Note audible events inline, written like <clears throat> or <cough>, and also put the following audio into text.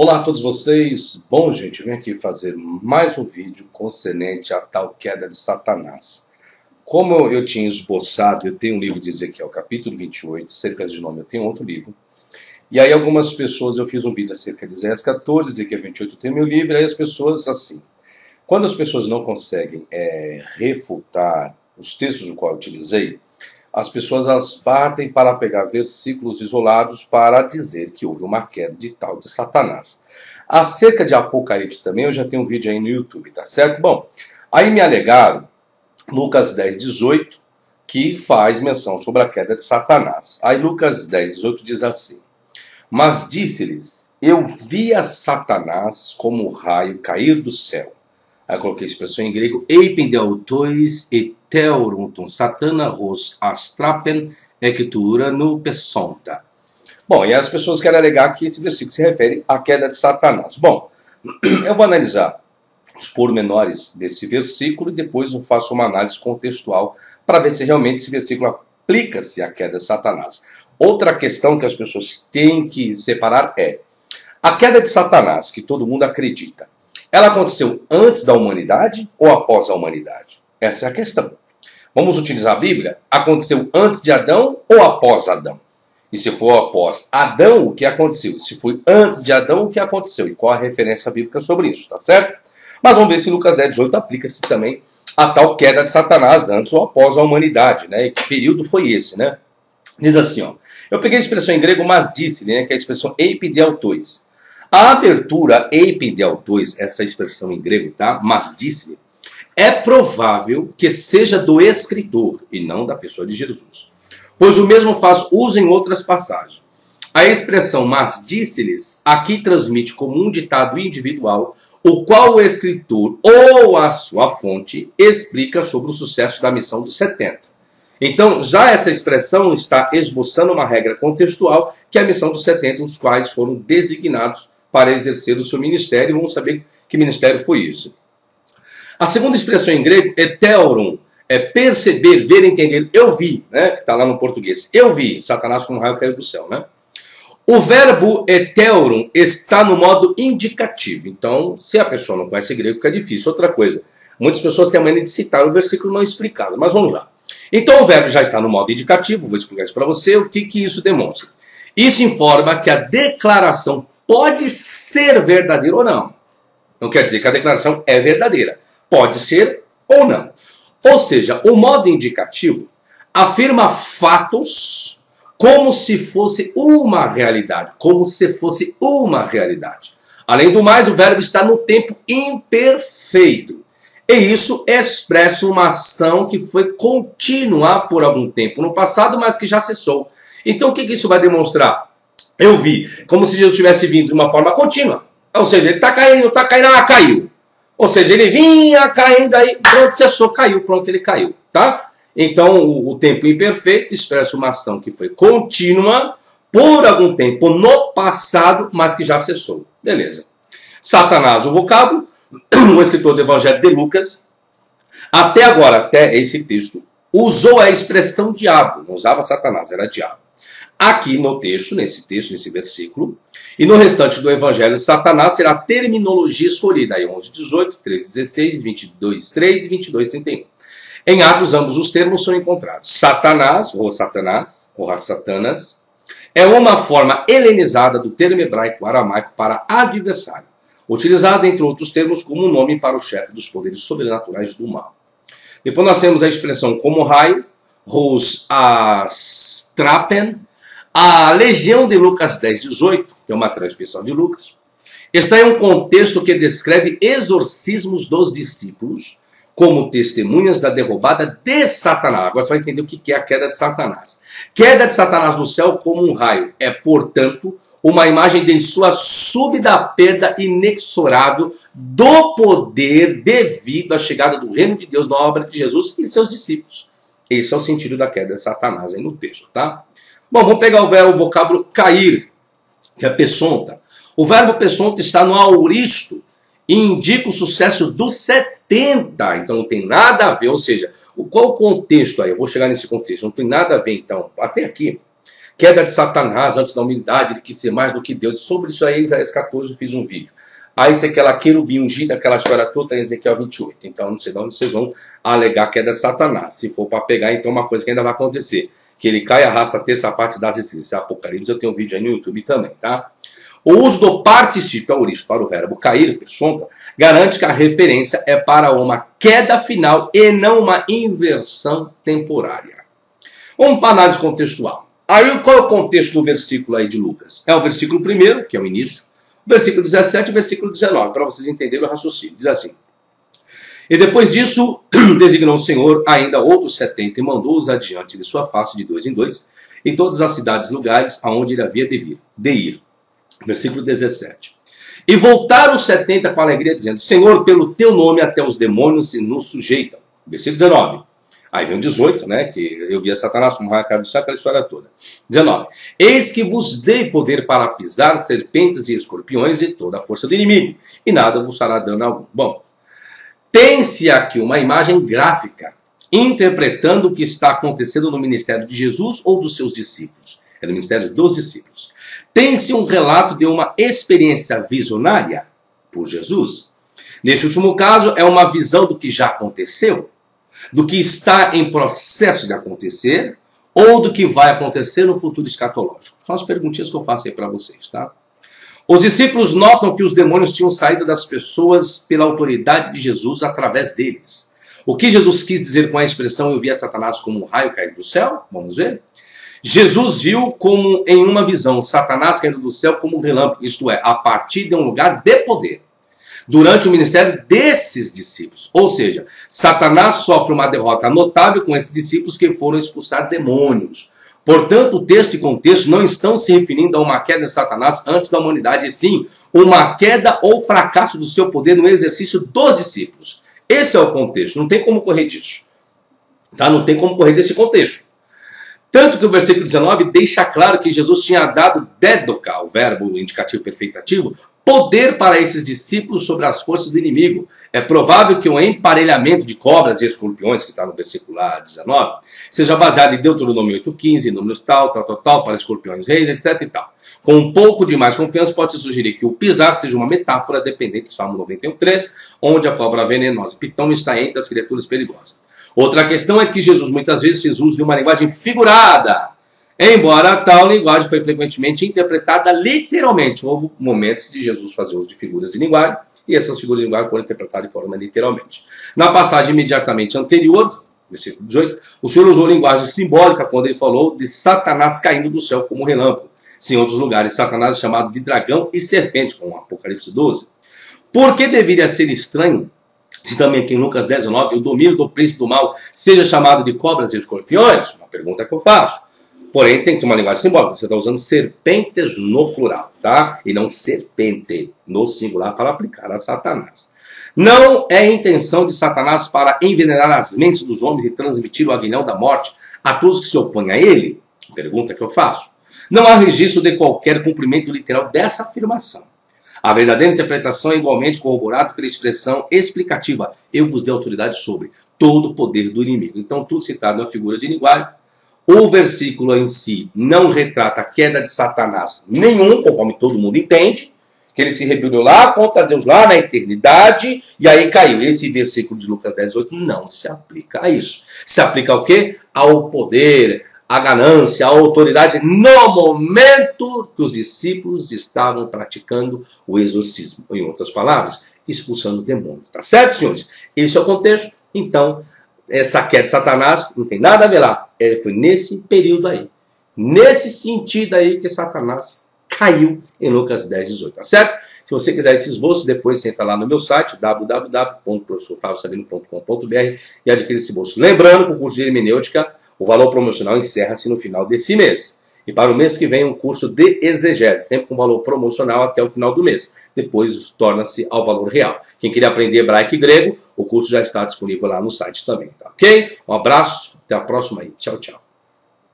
Olá a todos vocês. Bom, gente, eu vim aqui fazer mais um vídeo concernente à tal queda de Satanás. Como eu tinha esboçado, eu tenho um livro de Ezequiel, capítulo 28, cerca de nome, eu tenho outro livro. E aí algumas pessoas, eu fiz um vídeo acerca de Ezequiel 14, Ezequiel 28 tem meu livro, aí as pessoas, assim, quando as pessoas não conseguem é, refutar os textos do qual eu utilizei, as pessoas as partem para pegar versículos isolados para dizer que houve uma queda de tal de Satanás. Acerca de Apocalipse também, eu já tenho um vídeo aí no YouTube, tá certo? Bom, aí me alegaram Lucas 10, 18, que faz menção sobre a queda de Satanás. Aí Lucas 10, 18 diz assim: Mas disse-lhes: Eu via Satanás como um raio cair do céu. Aí eu coloquei a expressão em grego, eipendeltois eteuruntum ros astrapen ectura no pesonta. Bom, e as pessoas querem alegar que esse versículo se refere à queda de Satanás. Bom, <clears throat> eu vou analisar os pormenores desse versículo e depois eu faço uma análise contextual para ver se realmente esse versículo aplica-se à queda de Satanás. Outra questão que as pessoas têm que separar é a queda de Satanás, que todo mundo acredita, ela aconteceu antes da humanidade ou após a humanidade? Essa é a questão. Vamos utilizar a Bíblia? Aconteceu antes de Adão ou após Adão? E se for após Adão, o que aconteceu? Se foi antes de Adão, o que aconteceu? E qual a referência bíblica sobre isso, tá certo? Mas vamos ver se Lucas 10, 18 aplica-se também a tal queda de Satanás antes ou após a humanidade, né? E que período foi esse, né? Diz assim, ó. Eu peguei a expressão em grego, mas disse, né? Que é a expressão eipideltois. A abertura epidel 2, essa expressão em grego, tá? Mas disse é provável que seja do escritor e não da pessoa de Jesus. Pois o mesmo faz uso em outras passagens. A expressão mas disse-lhes aqui transmite como um ditado individual, o qual o escritor ou a sua fonte explica sobre o sucesso da missão dos 70. Então, já essa expressão está esboçando uma regra contextual, que é a missão dos 70, os quais foram designados para exercer o seu ministério. Vamos saber que ministério foi isso. A segunda expressão em grego, eteuron, é perceber, ver, entender. Eu vi, né? Que está lá no português. Eu vi Satanás como raio caiu do céu, né? O verbo eteuron está no modo indicativo. Então, se a pessoa não conhece grego, fica difícil. Outra coisa, muitas pessoas têm a mania de citar o versículo não explicado. Mas vamos lá. Então, o verbo já está no modo indicativo. Vou explicar isso para você. O que, que isso demonstra? Isso informa que a declaração pode ser verdadeiro ou não. Não quer dizer que a declaração é verdadeira. Pode ser ou não. Ou seja, o modo indicativo afirma fatos como se fosse uma realidade, como se fosse uma realidade. Além do mais, o verbo está no tempo imperfeito. E isso expressa uma ação que foi contínua por algum tempo no passado, mas que já cessou. Então, o que isso vai demonstrar? Eu vi, como se Jesus tivesse vindo de uma forma contínua. Ou seja, ele está caindo, está caindo, ah, caiu. Ou seja, ele vinha caindo, aí pronto, cessou, caiu, pronto, ele caiu. Tá? Então, o, o tempo imperfeito expressa uma ação que foi contínua por algum tempo no passado, mas que já cessou. Beleza. Satanás, o vocábulo, <clears throat> o escritor do Evangelho de Lucas, até agora, até esse texto, usou a expressão diabo, não usava Satanás, era diabo aqui no texto, nesse texto, nesse versículo. E no restante do evangelho, Satanás será a terminologia escolhida. Aí 11, 18, 13, 16, 22, 3 e 22, 31. Em Atos, ambos os termos são encontrados. Satanás, ou Satanás, ou Satanas, é uma forma helenizada do termo hebraico aramaico para adversário, utilizado, entre outros termos, como nome para o chefe dos poderes sobrenaturais do mal. Depois nós temos a expressão como raio, Ros Astrapen, a legião de Lucas 10, 18, que é uma transcrição de Lucas, está em um contexto que descreve exorcismos dos discípulos como testemunhas da derrubada de Satanás. Agora você vai entender o que é a queda de Satanás. Queda de Satanás do céu como um raio é, portanto, uma imagem de sua súbita perda inexorável do poder devido à chegada do reino de Deus na obra de Jesus e seus discípulos. Esse é o sentido da queda de Satanás aí no texto, tá? Bom, vamos pegar o, verbo, o vocábulo cair, que é pesonta. O verbo pesonta está no auristo e indica o sucesso dos 70. Então não tem nada a ver, ou seja, qual o contexto aí? Eu vou chegar nesse contexto, não tem nada a ver então, até aqui. queda de Satanás antes da humildade, de que ser mais do que Deus. Sobre isso aí, Isaías 14, eu fiz um vídeo. Aí você aquela querubim ungido, aquela história toda em Ezequiel 28. Então não sei de onde vocês vão alegar queda de Satanás. Se for para pegar, então uma coisa que ainda vai acontecer. Que ele cai a raça a terça parte das estrelas. É Apocalipse, eu tenho um vídeo aí no YouTube também, tá? O uso do particípio auristo para o verbo cair, persona, garante que a referência é para uma queda final e não uma inversão temporária. Vamos para a análise contextual. Aí qual é o contexto do versículo aí de Lucas? É o versículo primeiro, que é o início, versículo 17 e versículo 19, para vocês entenderem o raciocínio. Diz assim: E depois disso, <clears throat> designou o Senhor ainda outros setenta e mandou-os adiante de sua face de dois em dois, em todas as cidades e lugares aonde ele havia de, vir, de ir. Versículo 17. E voltaram os setenta com alegria, dizendo: Senhor, pelo teu nome até os demônios se nos sujeitam. Versículo 19. Aí vem o 18, né? Que eu via Satanás como raio do céu, aquela história toda. 19. Eis que vos dei poder para pisar serpentes e escorpiões e toda a força do inimigo, e nada vos fará dano algum. Bom, tem-se aqui uma imagem gráfica interpretando o que está acontecendo no ministério de Jesus ou dos seus discípulos. É no ministério dos discípulos. Tem-se um relato de uma experiência visionária por Jesus. Neste último caso, é uma visão do que já aconteceu do que está em processo de acontecer ou do que vai acontecer no futuro escatológico? São as perguntinhas que eu faço aí para vocês, tá? Os discípulos notam que os demônios tinham saído das pessoas pela autoridade de Jesus através deles. O que Jesus quis dizer com a expressão eu vi a Satanás como um raio cair do céu? Vamos ver. Jesus viu como em uma visão Satanás caindo do céu como um relâmpago, isto é, a partir de um lugar de poder durante o ministério desses discípulos. Ou seja, Satanás sofre uma derrota notável com esses discípulos que foram expulsar demônios. Portanto, o texto e contexto não estão se referindo a uma queda de Satanás antes da humanidade, e sim uma queda ou fracasso do seu poder no exercício dos discípulos. Esse é o contexto, não tem como correr disso. Tá? Não tem como correr desse contexto. Tanto que o versículo 19 deixa claro que Jesus tinha dado dedoca, o verbo indicativo perfeitativo, poder para esses discípulos sobre as forças do inimigo. É provável que o emparelhamento de cobras e escorpiões, que está no versículo 19, seja baseado em Deuteronômio 8,15, números tal, tal, tal, tal, para escorpiões reis, etc e tal. Com um pouco de mais confiança, pode-se sugerir que o pisar seja uma metáfora dependente de Salmo 91,3, onde a cobra venenosa pitão está entre as criaturas perigosas. Outra questão é que Jesus muitas vezes fez uso de uma linguagem figurada, embora tal linguagem foi frequentemente interpretada literalmente. Houve momentos de Jesus fazer uso de figuras de linguagem e essas figuras de linguagem foram interpretadas de forma literalmente. Na passagem imediatamente anterior, versículo 18, o Senhor usou linguagem simbólica quando ele falou de Satanás caindo do céu como relâmpago. Se em outros lugares Satanás é chamado de dragão e serpente, como Apocalipse 12. Por que deveria ser estranho se também aqui em Lucas 19 o domínio do príncipe do mal seja chamado de cobras e escorpiões? Uma pergunta que eu faço. Porém, tem que ser uma linguagem simbólica. Você está usando serpentes no plural, tá? E não serpente no singular para aplicar a Satanás. Não é intenção de Satanás para envenenar as mentes dos homens e transmitir o aguilhão da morte a todos que se opõem a ele? Pergunta que eu faço. Não há registro de qualquer cumprimento literal dessa afirmação. A verdadeira interpretação é igualmente corroborada pela expressão explicativa: eu vos dei autoridade sobre todo o poder do inimigo. Então, tudo citado uma figura de linguagem. O versículo em si não retrata a queda de Satanás nenhum, conforme todo mundo entende, que ele se rebelou lá contra Deus lá na eternidade e aí caiu. Esse versículo de Lucas 10, 8 não se aplica a isso. Se aplica ao quê? Ao poder, a ganância, a autoridade no momento que os discípulos estavam praticando o exorcismo. Em outras palavras, expulsando o demônio. Tá certo, senhores? Esse é o contexto. Então, essa queda de Satanás não tem nada a ver lá. Ele foi nesse período aí. Nesse sentido aí que Satanás caiu em Lucas 10, 18. Tá certo? Se você quiser esse esboço, depois você entra lá no meu site, www.professorfavorsabino.com.br e adquire esse esboço. Lembrando que o curso de hermenêutica o valor promocional encerra-se no final desse mês. E para o mês que vem, um curso de exegese, sempre com valor promocional até o final do mês. Depois torna-se ao valor real. Quem queria aprender hebraico e grego, o curso já está disponível lá no site também. Tá ok? Um abraço, até a próxima aí. Tchau, tchau.